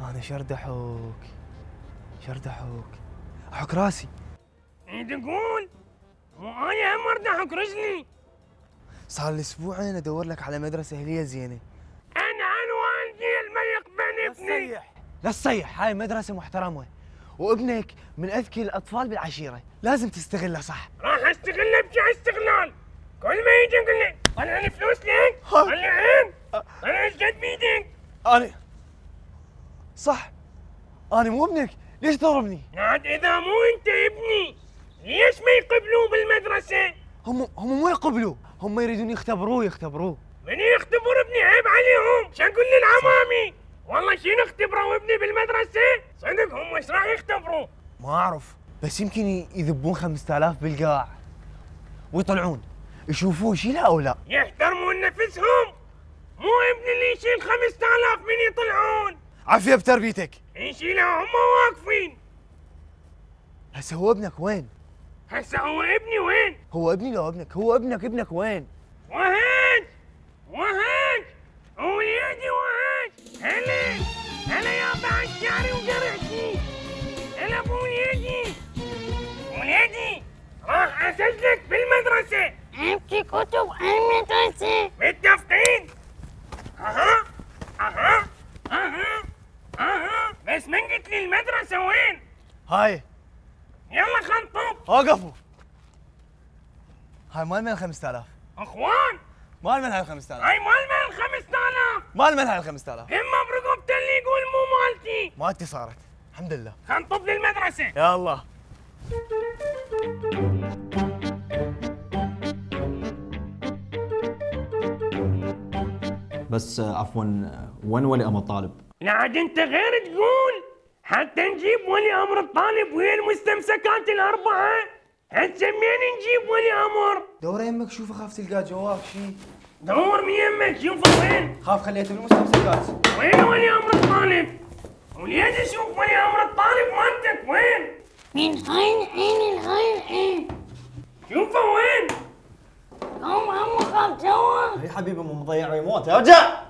أنا شردحوك. شردحوك. أحك راسي. تقول؟ وأنا هم اردحك رجلي؟ صار لي أسبوعين أدور لك على مدرسة أهلية زينة. أنا عن والدي الملك بن ابني. لا تصيح. هاي مدرسة محترمة. وابنك من أذكى الأطفال بالعشيرة. لازم تستغله صح؟ راح أستغله؟ بجاه استغلال؟ كل ما يجي يقول لي طلع لي فلوس لك طلع عين طلع إيش قد بيدك؟ أنا صح. أنا مو ابنك. ليش تضربني؟ عاد إذا مو أنت ابني ليش ما يقبلوه بالمدرسة؟ هم هم مو يقبلوا هم يريدون يختبروه يختبروه. من يختبر ابني؟ عيب عليهم. شو أقول للعمامي شنو اختبروا ابني بالمدرسة؟ صدق هم إيش راح يختبروا. ما أعرف بس يمكن يذبون 5000 بالقاع. ويطلعون. يشوفوه يشيلها أو لا يحترمون نفسهم. مو ابني اللي يشيل 5000 من يطلعون. عافية بتربيتك. يشيلها هم واقفين. هسه هو ابنك وين؟ هسه هو ابني وين؟ هو ابني لو ابنك هو ابنك ابنك وين؟ وهج راح أسجلك بالمدرسة. امشي كتب المدرسة. متفقين أها أها أها أها. بس من قلت لي المدرسة وين؟ هاي. يلا خنطب وقفوا. هاي مال من ال 5000 أخوان. مال من هاي ال 5000 هاي مال من 5000 مال من هاي ال 5000 اما برقبته اللي يقول مو مالتي. مالتي صارت. الحمد لله. خنطب للمدرسة. يا الله. بس عفوا وين ولي أمر الطالب؟ لا عاد أنت غير تقول. حتى نجيب ولي أمر الطالب ويا المستمسكات الأربعة؟ هسه منين نجيب ولي أمر؟ دور يمك شوف اخاف تلقى جواب شي؟ دور بيمك شوفه وين؟ خاف خليته بالمستمسكات وين ولي أمر الطالب؟ وليش أشوف ولي أمر الطالب مالتك وين؟ من هاي العين لهاي العين شوفه وين؟ خاف جوا؟ يا حبيبي مو مضيع يموت ارجع!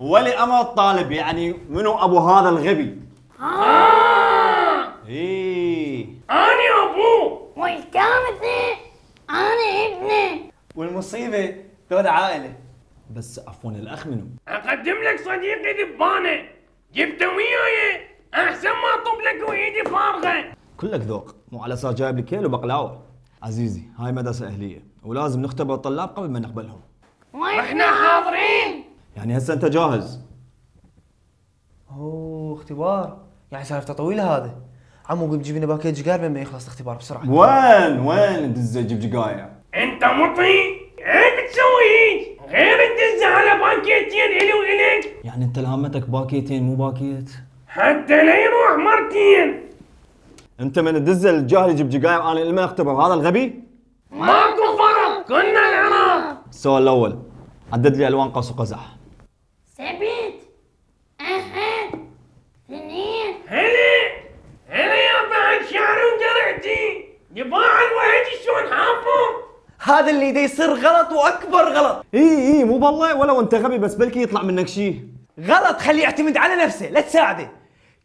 ولي أمر الطالب يعني منو أبو هذا الغبي؟ آه إيه. أنا ابوه والكارثة أنا ابنه والمصيبة ذول عائلة. بس عفوا الأخ منو؟ أقدم لك صديقي ذبانه جبته وياي. أحسن ما أطب لك وايدي فارغة. كلك ذوق. مو على أساس جايب لي كيلو بقلاوة. عزيزي هاي مدرسة أهلية ولازم نختبر الطلاب قبل ما نقبلهم. وإحنا حاضرين! يعني هسه أنت جاهز؟ أوه اختبار. يعني سالفته طويلة هذا عمو قم جيب لنا باكيت جقار بين ما يخلص الاختبار بسرعة. وين؟ وين؟ دز جيب جقايع أنت مطي؟ بتسوي؟ هيك غير تدز على باكيتين إلي والك يعني أنت لهمتك باكيتين مو باكيت؟ حتى لا يروح مرتين. انت من تدز الجاهل يجيب جقايع أنا لما اختبر هذا الغبي؟ ماكو فرق! كنا العراق السؤال الأول. عدد لي ألوان قوس وقزح ثبت أحد اثنين. هلا هلا يا بعد شعري وقرعتي يباع الوهج شلون حافظ هذا اللي دا يصير غلط وأكبر غلط. إي إي مو بالله. ولا وأنت غبي بس بلكي يطلع منك شيء غلط خليه يعتمد على نفسه. لا تساعده.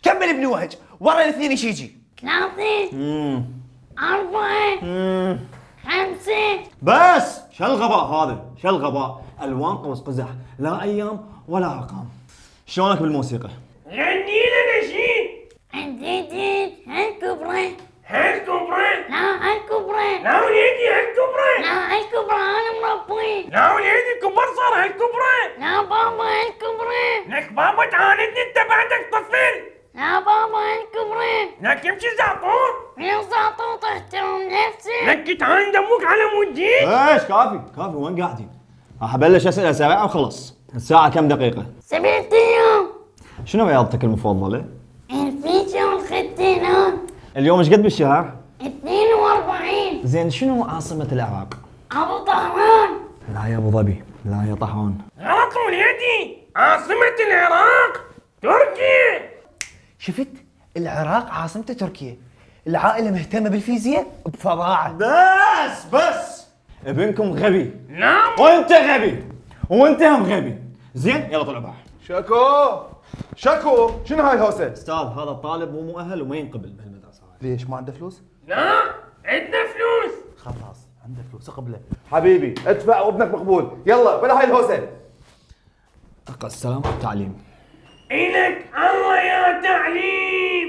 كمل ابن وهج. ورا الاثنين إيش يجي. ثلاثة أربعة. خمسة. بس شو الغباء هذا؟ شو الغباء؟ ألوان قوس قزح لا أيام ولا أرقام. شلونك بالموسيقى؟ غني لنا نشيد عديت هالكبرى. هالكبرى. لا هالكبرى. لا وليدي هالكبرى. لا هالكبرى أنا مربي. لا وليدي كبر صار هالكبرى. لا بابا هالكبرى. لك بابا تعاندني انت بعدك طفل. لا بابا لك يمشي زعطور من ساطوط احترم نفسك لك تعاند أمك على موديك إيش كافي كافي وين قاعدين؟ راح أبلش أسئلة سريعة وخلص الساعة كم دقيقة؟ سبعة أيام شنو رياضتك المفضلة؟ الفيشة والختينات اليوم إيش قد بالشهر؟ اثنين وأربعين. زين شنو عاصمة العراق؟ أبو طهران. لا يا أبو ظبي لا يا طحان غلط وليدي عاصمة العراق تركيا. شفت؟ العراق عاصمته تركيا. العائلة مهتمة بالفيزياء بفظاعه بس بس. ابنكم غبي. نعم. وانت غبي. وانت هم غبي. زين يلا طلعوا بحر شكو شكو شنو هاي الهوسه؟ أستاذ هذا الطالب مو مؤهل وما ينقبل بهالمدرسة هاي. ليش؟ ما عنده فلوس؟ نعم. عندنا فلوس. خلاص عنده فلوس. اقبله. حبيبي ادفع وابنك مقبول. يلا ولا هاي الهوسة؟ تلقى السلام على التعليم إلك الله يا تعليم.